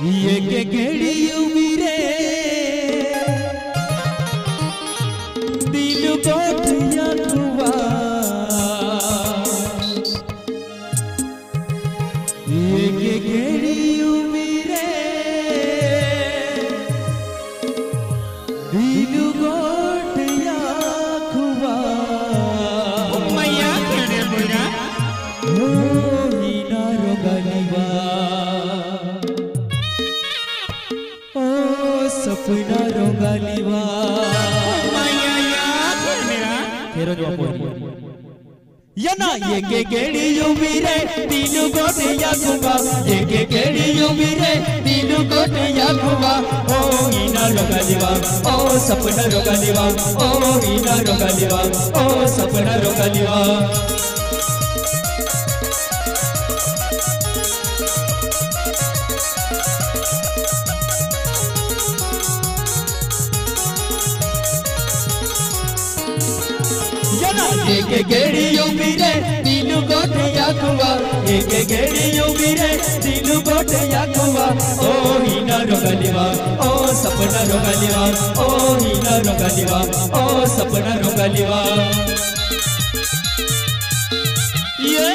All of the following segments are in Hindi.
ये के घड़ी उबरे ना ये के केड़ियों मेरे तीनों गोटिया घुमा ये के केड़ियों मेरे तीनों गोटिया घुमा ओ इना रोगा दिवा ओ सपना रोगा दिवा ओ इना रोगा दिवा ओ सपना रोगा दिवा ये के केड़ियों मेरे ಕೋಟೆಯಾಗುವ ಏಕೆ ಗೆಳೆಯುವಿರೆ ನೀನು ಕೋಟೆಯಾಗುವ ಓ ಹೀನ ರೋಗಲಿವ ಓ ಸಪನ ರೋಗಲಿವ ಓ ಹೀನ ರೋಗಲಿವ ಓ ಸಪನ ರೋಗಲಿವ ಯೇ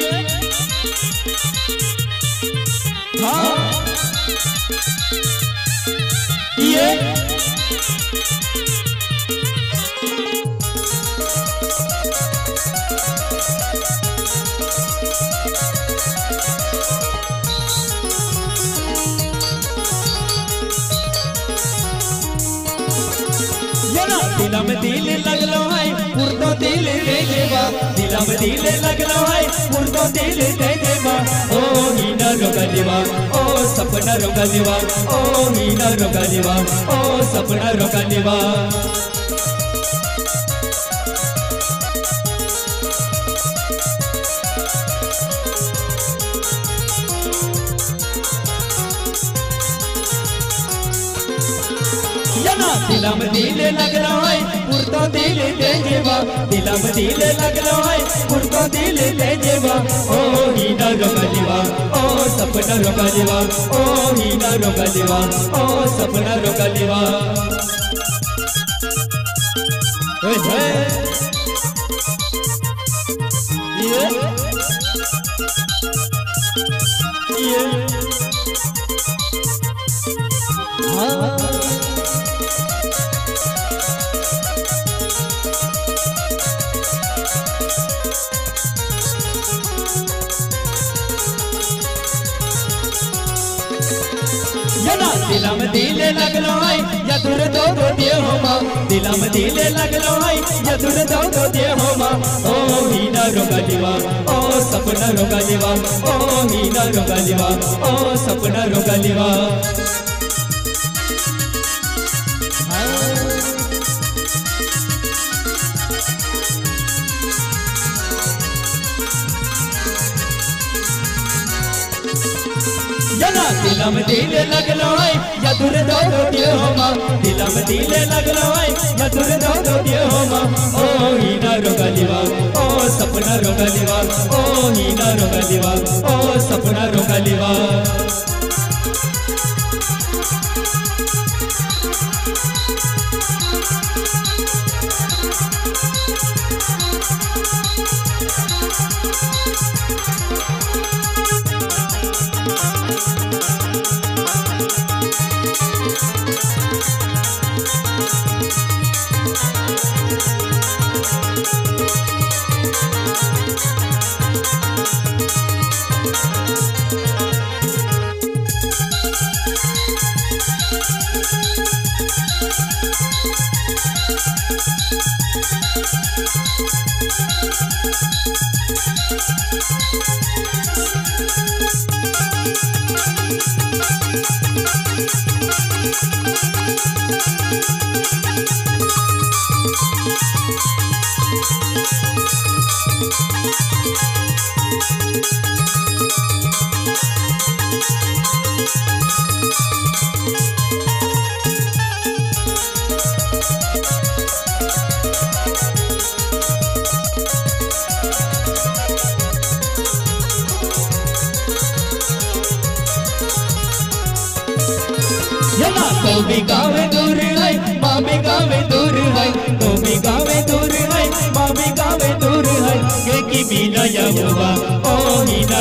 दिला में दिल लगलो है मुर्दो दिल दे देवा। ओ मीना ओ सपना रोगा देवा, ओ मीना ओ सपना देवा येना दिला लगलो है मुर्दो दिल देवा दिला में दिल लगलो है मुर्दो दिल देवा ओ हीना रोगा देवा ओ सपना रोगा देवा ओ दिलम हाँ दिला में लगलो है या दो दो दे हो माँ। दिलम दिल लगलो है या दो दो दे होमा ओ हीना रोगा ओ सपना रोगा ओ हीना रोगा ओ सपना रोगा जना दिला में लगलो है या दो दो दे होमा दिला में दिल लगलो है या दो दो दे होमा ओ हीना रोगा दिवा, ओ सपना रोगा दिवा, ओ हीना रोगा दिवा, ओ सपना रोगा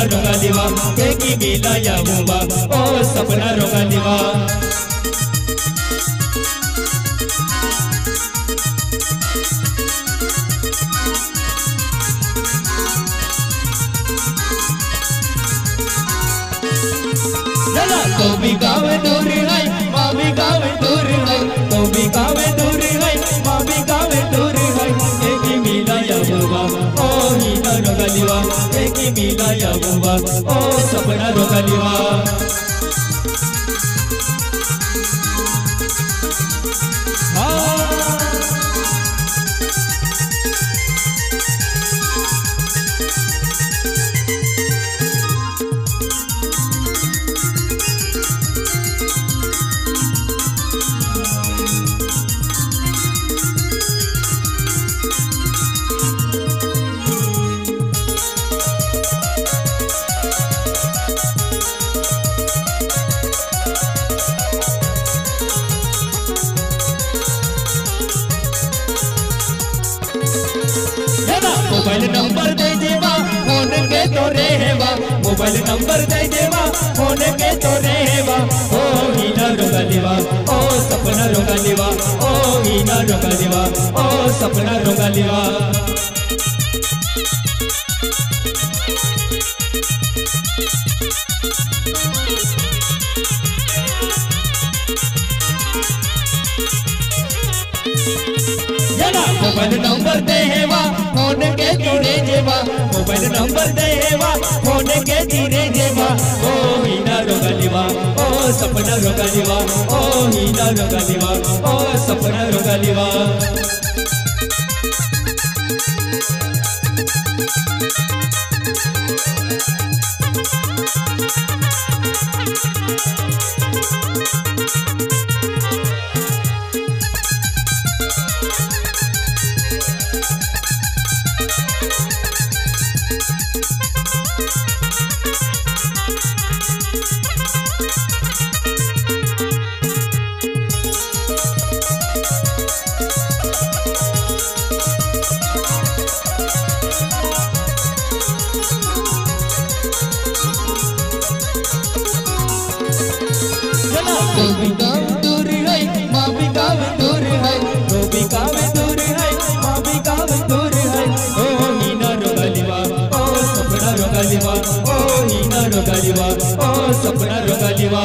हीना रोगा दिवा एक ही बिना या मुंबा ओ सपना रोगा दिवा। या बुआ ओ सपना मोबाइल नंबर दे देवा, फ़ोन के तो रहेवा। ओ हीना रोगा लेवा ओ सपना रोगा लेवा ओ हीना रोगा लेवा ओ सपना लेवा जना मोबाइल नंबर दे हेवा, फ़ोन के धीरे जेवा मोबाइल नंबर दे हेवा सपना रोगा लिवा ओ हीरा रोगा लिवा ओ सपना रोगा ओ सपना रोगा लिवा।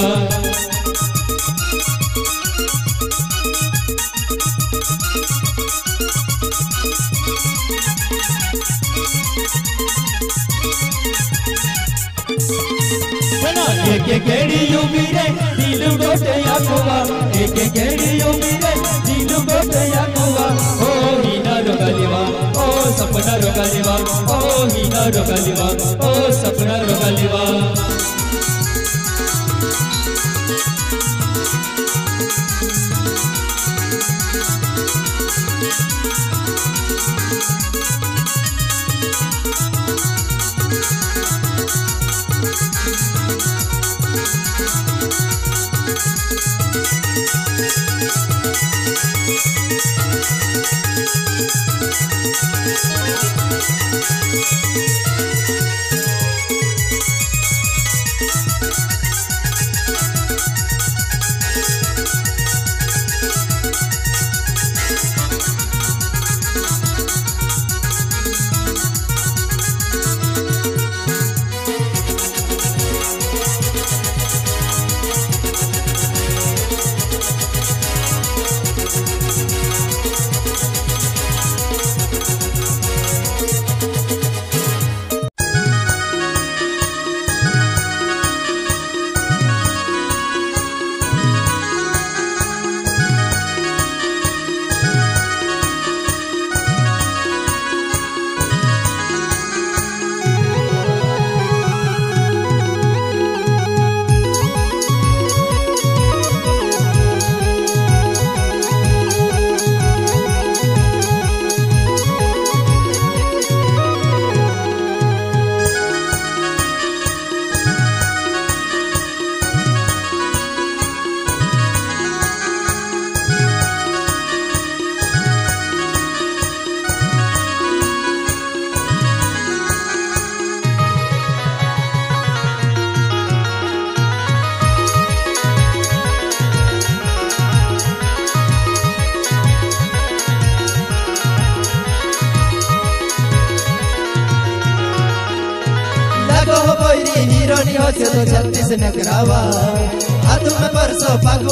जना एक एक गेड़ी यूमी रे दिल गोटे आकुआ एक गेड़ी दिल ओ, हीना ओ, सपना रोगा लिवा, ओ, हीना ओ, सपना रोगा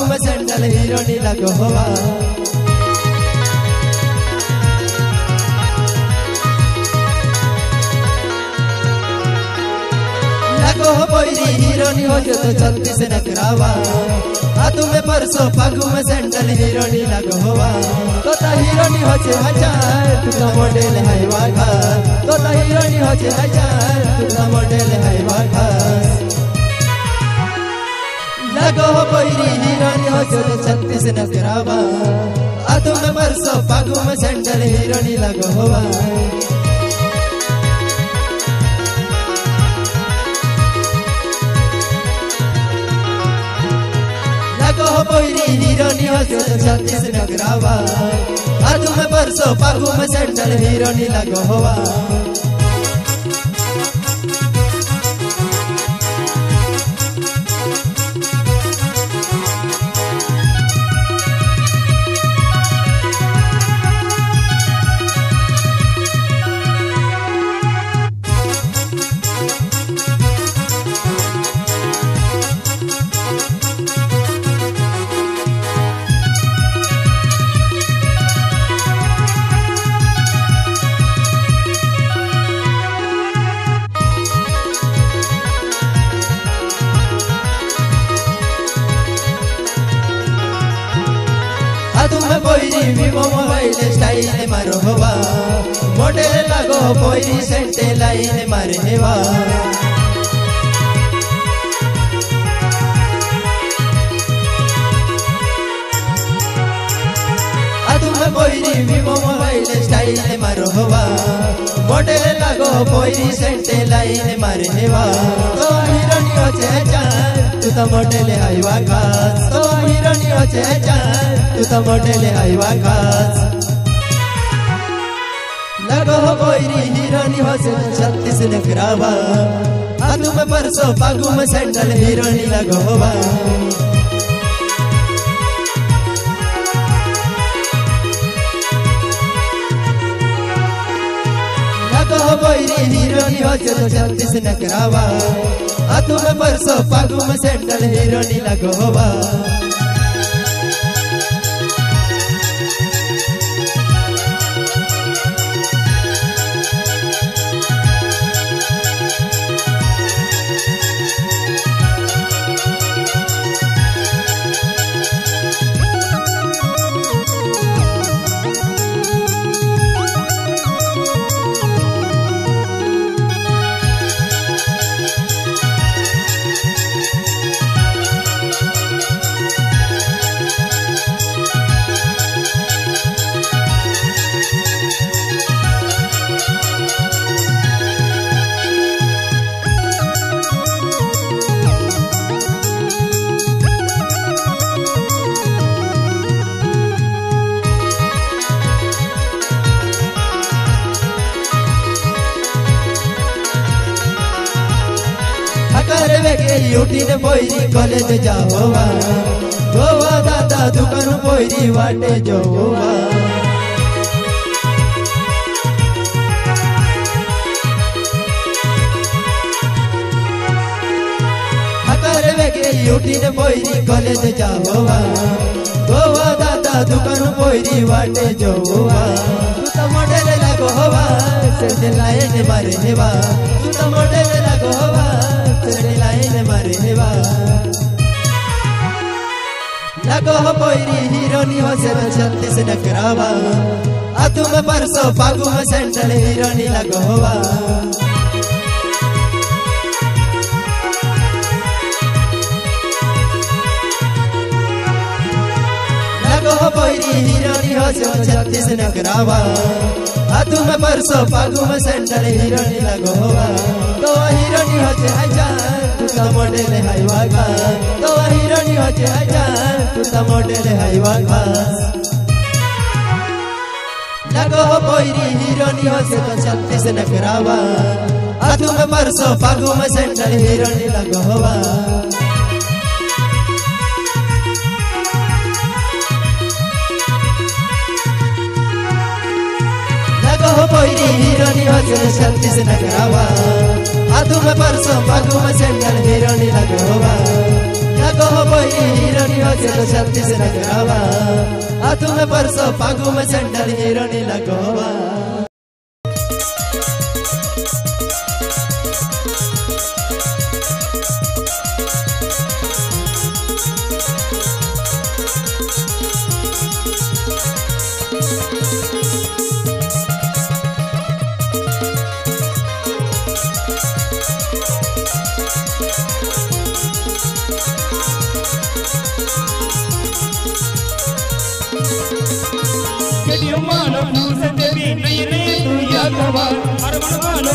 में सैंडल हीरोनी लगो होवा। लगो हो बोरी हीरोनी हो जो तो छत्तीस नगरावा हाथ में परसों फागू में सैंडल हीरोनी लगो होवा। तो ता हीरोनी हो से हज़ार तू तो मॉडल है वाघा। तो ता हीरोनी हो से हज़ार तू तो मॉडल है वाघा। लगो बोरी हीरोनी हो जो तो छत्तीस नगरावा हाथ में परसों फागू में सैंडल लगो होवा। लगो बोरी हीरोनी हो जो तो छत्तीस नगरावा हाथ में परसों फागू में सैंडल हीरोनी लगो बोरी सेंटे लाइन मारे हेवा हाथ में बोरी विवो मोबाइल स्टाइल मारो होवा मॉडल लगो बोरी सेंटे लाइन मारे तू तो मॉडल आईवा खास तो हिरोनी हो चार तू तो मॉडल आईवा खास लगो हो बोरी हिरोनी हो से छत्तीस नखरावा हाथ में परसों फागू में सैंडल हिरोनी लगो होवा. लगो हो बोरी हिरोनी हो से छत्तीस नखरावा हाथ में परसों फागू पोइरी कॉलेज जाओवा गोवा दादा दुकान पोइरी वाटे जोवा अगर वेगे युटीने पोइरी कॉलेज जाओवा दादा दुकान पोइरी होवा चढ़ लाइन मारे हेवा लगो होवा चढ़ लाइन मारे हेवा लगो हो हीरोनी हो से छत्तीस नकरावा आ तुम परसों फागू में सेंट्रल हीरोनी लगो लगो हो हीरोनी हो से छत्तीस नकरावा आ तुम परसों फागू में सेंट्रल हीरोनी लगो होवा तो हीरोनी हो से हज़ार तू तो मॉडल है वागा तो हीरोनी हो से हज़ार तू तो मॉडल है वागा लगो हो बोरी हीरोनी हो से तो छत्तीस नकरावा आ तुम परसों फागू में सेंट्रल हीरोनी लगो हो बोरी हीरोनी हो से छत्तीस नकरावा आ हाथों में परसों पागू में सैंडल हिरोनी लगो हवा हो बोई हिरोनी हो जे तो से नगरावा हाथों में परसों पागू में सैंडल हिरोनी लगो नई तू या गोवा हर मन मानो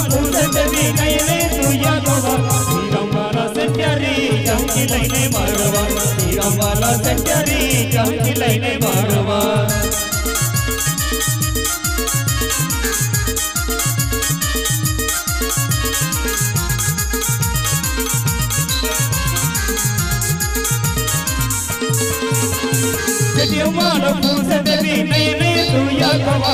देवी नई तू या गोवा हीरामाला से प्यारी जाऊँगी लेने मारवा हीरामाला से प्यारी जाऊँगी लेने मारवा केडियो मानो देवी नई तू या गोवा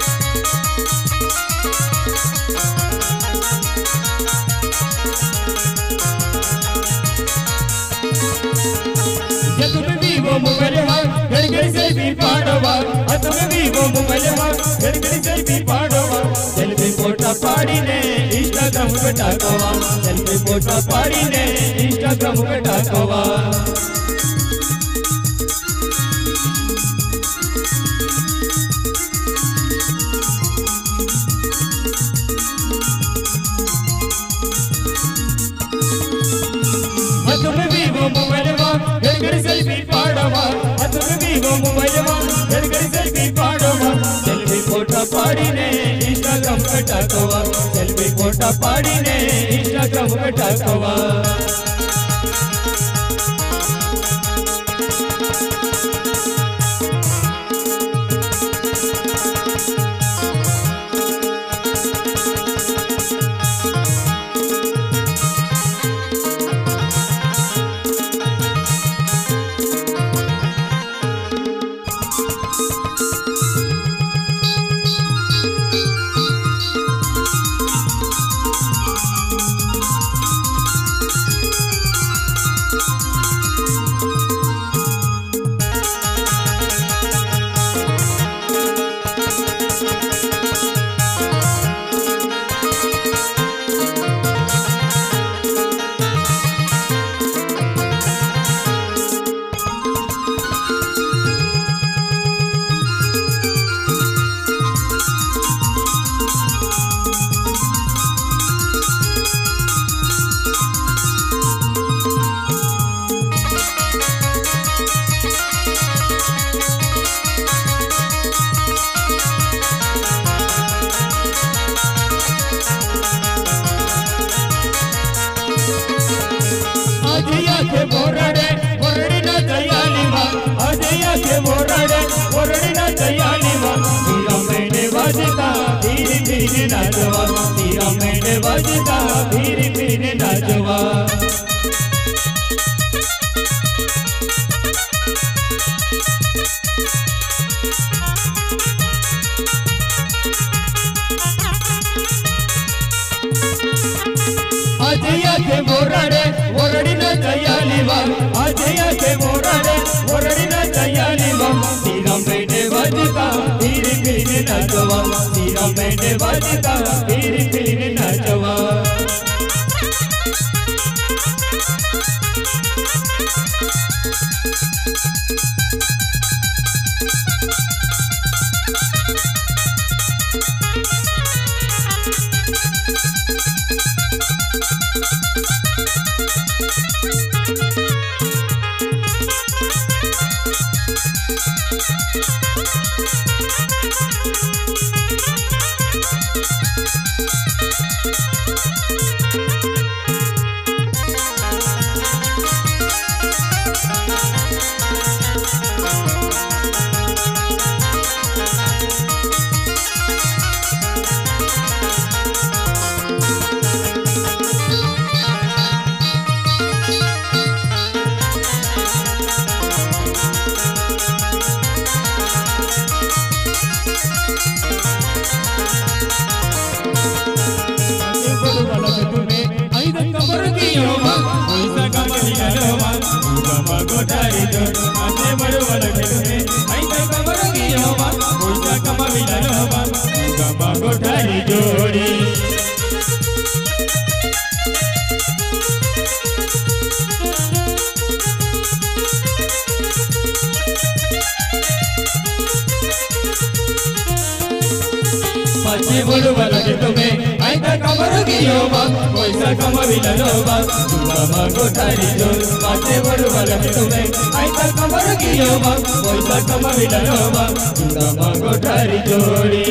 प्यारी जाऊँगी लेने मारवा हीरामाला से प्यारी जाऊँगी लेने मारवा तुम्हें वीवो मोबाइल हाँ घर घर से भी पाड़वा। तुम्हें वीवो मोबाइल सेल्फी फ़ोटो पाड़ी ने इंस्टाग्राम टाकवा सेल्फी फ़ोटो पाड़ी नाचवा तेरा बैंड बजता फिर फिर नाचवा मोरड़े मोरड़ी न जयाली वा आज मोरड़े मोरड़ी बजता फिर Música ಶಿವುಡು ಬಲಗೆ ತುಮೆ ಆಯ್ತ ಕಮರು ಗಿಯೋಬ ಕೊಯ್ಸ ಕಮವಿಲೋಬ ಸುಗಮ ಕೊಠರಿ ಜೋರು ಮಾತೆ ಬಡು ಬಲಗೆ ತುಮೆ ಆಯ್ತ ಕಮರು ಗಿಯೋಬ ಕೊಯ್ಸ ಕಮವಿಲೋಬ ಸುಗಮ ಕೊಠರಿ ಜೋಡಿ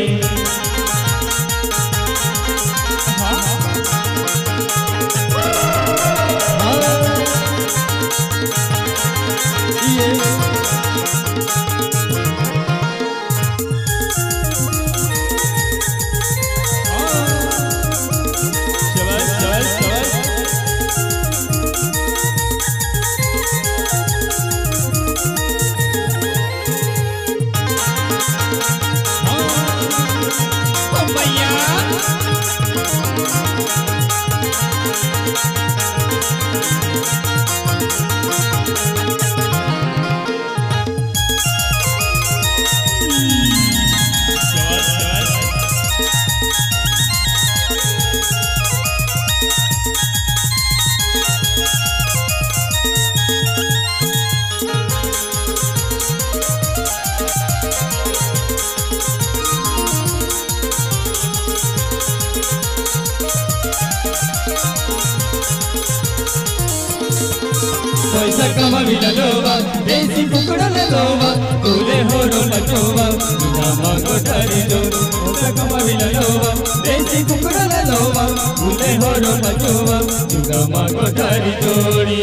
पधारी जोड़ी।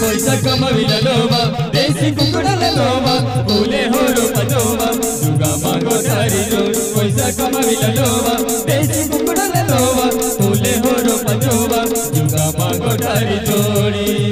पैसा कमाविला लोबा देसी कुकडाला लोबा बोले हो रो जोबा दुगा मांगो तारी जोड, पैसा कमाविला लोबा देसी कुकडाला लोबा बोले हो रो जोबा दुगा मांगो तारी जोडी।